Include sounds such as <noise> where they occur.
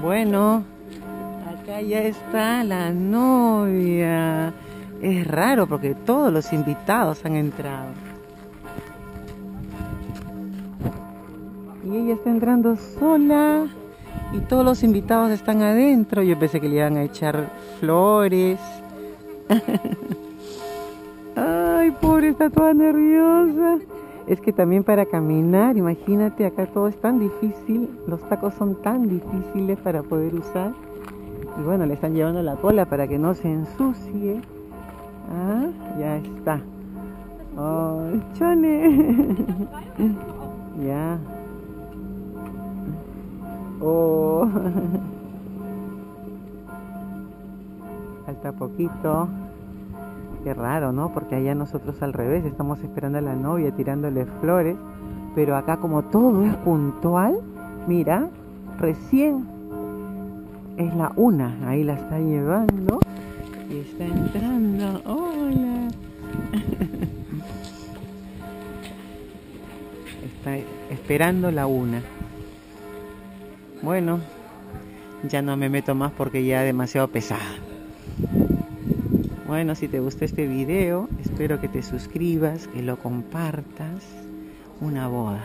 Bueno, acá ya está la novia. Es raro porque todos los invitados han entrado. Y ella está entrando sola y todos los invitados están adentro. Yo pensé que le iban a echar flores. <laughs> Ay, pobre, está toda nerviosa. Es que también para caminar, imagínate, acá todo es tan difícil, los tacos son tan difíciles para poder usar. Y bueno, le están llevando la cola para que no se ensucie. Ah, ya está. Oh, chone. <laughs> ya. Oh. <laughs> Falta poquito. Qué raro, ¿no? Porque allá nosotros al revés, estamos esperando a la novia tirándole flores, pero acá como todo es puntual, mira, recién es la una, ahí la está llevando y está entrando. Hola. <laughs> Está esperando la una. Bueno, ya no me meto más porque ya demasiado pesada. Bueno, si te gustó este video, espero que te suscribas, que lo compartas. Una boda.